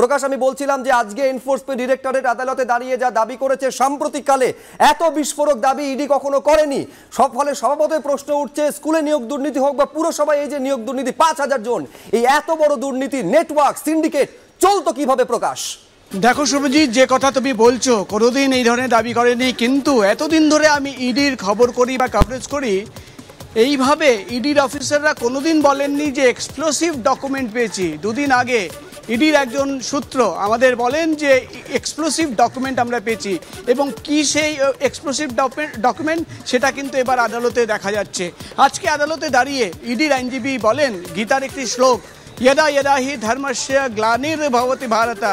প্রকাশ, আমি বলছিলাম যে আজকে এনফোর্সমেন্ট ডিরেক্টরেট আদালতে দাঁড়িয়ে যা দাবি করেছে, সাম্প্রতিককালে এত বিস্ফোরক দাবি ইডি কখনো করেনি। সব ফলে স্বভাবতই প্রশ্ন উঠছে, স্কুলে নিয়োগ দুর্নীতি হোক বা পুরসভায় এই যে নিয়োগ দুর্নীতি, পাঁচ হাজার জন, এই এত বড় দুর্নীতি নেটওয়ার্ক সিন্ডিকেট চলতো কীভাবে প্রকাশ? দেখো শুভজিৎ, যে কথা তুমি বলছো, কোনোদিন এই ধরনের দাবি করেনি, কিন্তু এতদিন ধরে আমি ইডির খবর করি বা কভারেজ করি, এইভাবে ইডির অফিসাররা কোনোদিন বলেননি যে এক্সপ্লোসিভ ডকুমেন্ট পেয়েছি। দুদিন আগে ইডির একজন সূত্র আমাদের বলেন যে এক্সপ্লোসিভ ডকুমেন্ট আমরা পেয়েছি এবং কি সেই এক্সপ্লোসিভ ডকুমেন্ট সেটা কিন্তু এবার আদালতে দেখা যাচ্ছে। আজকে আদালতে দাঁড়িয়ে ইডির আইনজীবী বলেন, গীতার একটি শ্লোক, ইয়দা ইয়দা হি গ্লানির ভবতী ভারতা।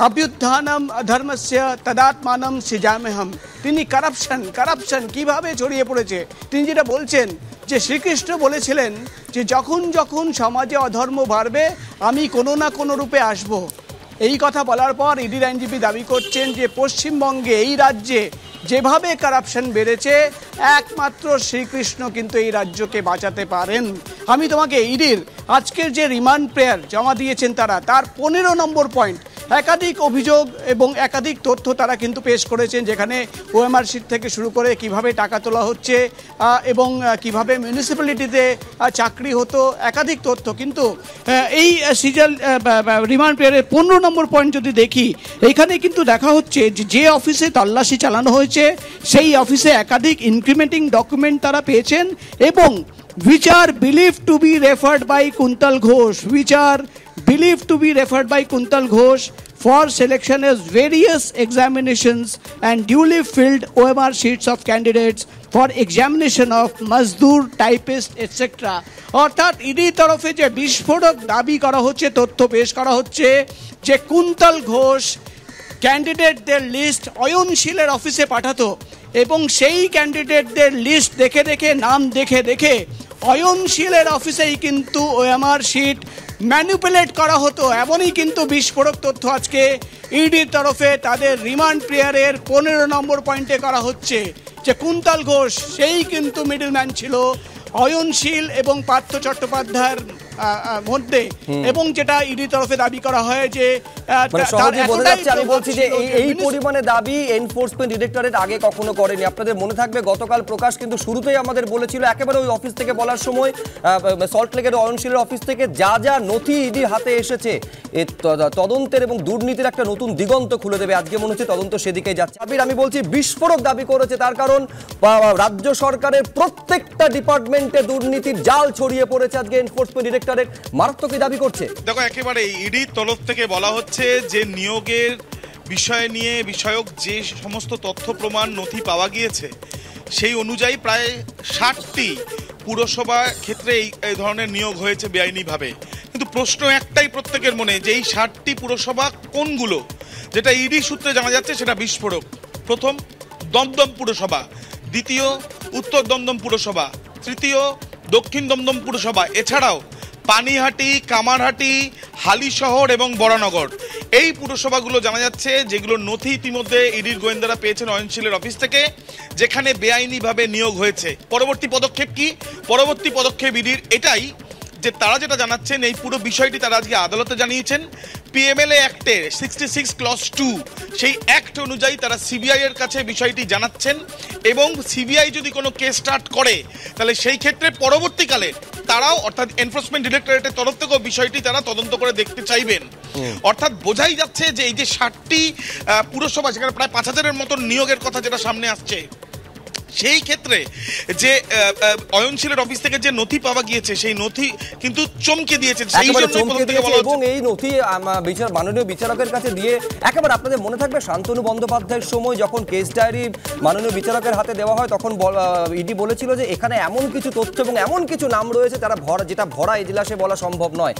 অভ্যুত্থানম ধর্মস্য তদাত্মানম সিজামেহম তিনি কারাপশন কারাপশন কীভাবে ছড়িয়ে পড়েছে তিনি যেটা বলছেন যে শ্রীকৃষ্ণ বলেছিলেন যে যখন যখন সমাজে অধর্ম বাড়বে আমি কোনো না কোনো রূপে আসব। এই কথা বলার পর ইডির আইনজীবী দাবি করছেন যে পশ্চিমবঙ্গে এই রাজ্যে যেভাবে কারাপশন বেড়েছে, একমাত্র শ্রীকৃষ্ণ কিন্তু এই রাজ্যকে বাঁচাতে পারেন। আমি তোমাকে ইডির আজকের যে রিমান্ড প্রেয়ার জমা দিয়েছেন তারা, তার পনেরো নম্বর পয়েন্ট একাধিক অভিযোগ এবং একাধিক তথ্য তারা কিন্তু পেশ করেছেন যেখানে ওএমআর থেকে শুরু করে কীভাবে টাকা তোলা হচ্ছে এবং কীভাবে মিউনিসিপ্যালিটিতে চাকরি হতো একাধিক তথ্য। কিন্তু এই সিজাল রিমান্ড পেয়ারের পনেরো নম্বর পয়েন্ট যদি দেখি এইখানে কিন্তু দেখা হচ্ছে যে যে অফিসে তল্লাশি চালানো হয়েছে সেই অফিসে একাধিক ইনক্রিমেন্টিং ডকুমেন্ট তারা পেয়েছেন এবং which are believed to be referred by Kuntal Ghosh, which are believed to be referred by Kuntal Ghosh for selection as various examinations and duly filled OMR sheets of candidates for examination of Mazdoor, typist, etc. অর্থাৎ ED তরফে যে বিস্ফোরক দাবি করা হচ্ছে তথ্য পেশ করা হচ্ছে যে কুন্তল ঘোষ ক্যান্ডিডেটদের লিস্ট অয়নশীলের অফিসে পাঠাতো এবং সেই ক্যান্ডিডেটদের লিস্ট দেখে দেখে নাম দেখে দেখে অয়নশীলের অফিসেই কিন্তু ওএমআর শিট ম্যানিপুলেট করা হতো, এমনই কিন্তু বিস্ফোরক তথ্য আজকে ইডির তরফে তাদের রিমান্ড প্রেয়ারের পনেরো নম্বর পয়েন্টে করা হচ্ছে, যে কুন্তল ঘোষ, সেই কিন্তু মিডলম্যান ছিল, অয়নশীল এবং পার্থ চট্টোপাধ্যায়ের মধ্যে। এবং যেটা ইডি তরফে দাবি করা হয় যে মানে আমি বলছি যে এই পরিমাণে দাবি এনফোর্সমেন্ট ডিরেক্টরেট আগে কখনো করেনি। আপনাদের মনে থাকবে গতকাল প্রকাশ কিন্তু শুরুতেই আমাদের বলেছিল একেবারে ওই অফিস থেকে বলার সময় সল্ট লেকের অয়নশীলের অফিস থেকে যা যা নথি ইডির হাতে এসেছে তদন্তের এবং দুর্নীতির একটা নতুন দিগন্ত খুলে দেবে। আজকে মনে হচ্ছে তদন্ত সেদিকে যাচ্ছে। আবির আমি বলছি বিস্ফোরক দাবি করেছে তার কারণ রাজ্য সরকারের প্রত্যেকটা ডিপার্টমেন্টে দুর্নীতির জাল ছড়িয়ে পড়েছে আজকে এনফোর্সমেন্ট ডিরেক্টরেট মারাত্মক দাবি করছে। দেখো, একেবারে ইডির তরফ থেকে বলা হচ্ছে যে নিয়োগের বিষয় নিয়ে বিষয়ক যে সমস্ত তথ্য প্রমাণ নথি পাওয়া গিয়েছে, সেই অনুযায়ী প্রায় ষাটটি পুরসভা ক্ষেত্রে এই ধরনের নিয়োগ হয়েছে বেআইনিভাবে। কিন্তু প্রশ্ন একটাই প্রত্যেকের মনে, যে এই ষাটটি পুরসভা কোনগুলো? যেটা ইডি সূত্রে জানা যাচ্ছে সেটা বিস্ফোরক। প্রথম, দমদম পুরসভা। দ্বিতীয়, উত্তর দমদম পুরসভা। তৃতীয়, দক্ষিণ দমদম পুরসভা। এছাড়াও পানিহাটি, কামারহাটি, হালিশহর এবং বরানগর। এই পুরসভাগুলো জানা যাচ্ছে যেগুলো নথি ইতিমধ্যে ইডির গোয়েন্দারা পেয়েছেন অয়নশীলের অফিস থেকে, যেখানে বেআইনিভাবে নিয়োগ হয়েছে। পরবর্তী পদক্ষেপ কি? পরবর্তী পদক্ষেপ ইডির এটাই যে তারা যেটা জানাচ্ছেন, এই পুরো বিষয়টি তারা আজকে আদালতে জানিয়েছেন। পিএমএলএ অ্যাক্টের সিক্সটি সিক্স ক্লস টু, সেই অ্যাক্ট অনুযায়ী তারা সিবিআই এর কাছে বিষয়টি জানাচ্ছেন এবং সিবিআই যদি কোনো কেস স্টার্ট করে, তাহলে সেই ক্ষেত্রে পরবর্তীকালে তারাও অর্থাৎ এনফোর্সমেন্ট ডিরেক্টরেটের তরফ থেকেও বিষয়টি তারা তদন্ত করে দেখতে চাইবেন। অর্থাৎ বোঝাই যাচ্ছে যে এই যে ষাটটি পুরসভা সেখানে প্রায় পাঁচ হাজারের মতন নিয়োগের কথা যেটা সামনে আসছে সেই ক্ষেত্রে যে অয়নশীলের অফিস থেকে যে নথি পাওয়া গিয়েছে সেই নথি কিন্তু চমকে দিয়েছে সেই এবং এই নথি বিচার মাননীয় বিচারকের কাছে দিয়ে একেবারে আপনাদের মনে থাকবে শান্তনু বন্দ্যোপাধ্যায়ের সময় যখন কেস ডায়েরি মাননীয় বিচারকের হাতে দেওয়া হয় তখন ইডি বলেছিল যে এখানে এমন কিছু তথ্য এবং এমন কিছু নাম রয়েছে তারা ভরা যেটা ভরা এজলাসে বলা সম্ভব নয়।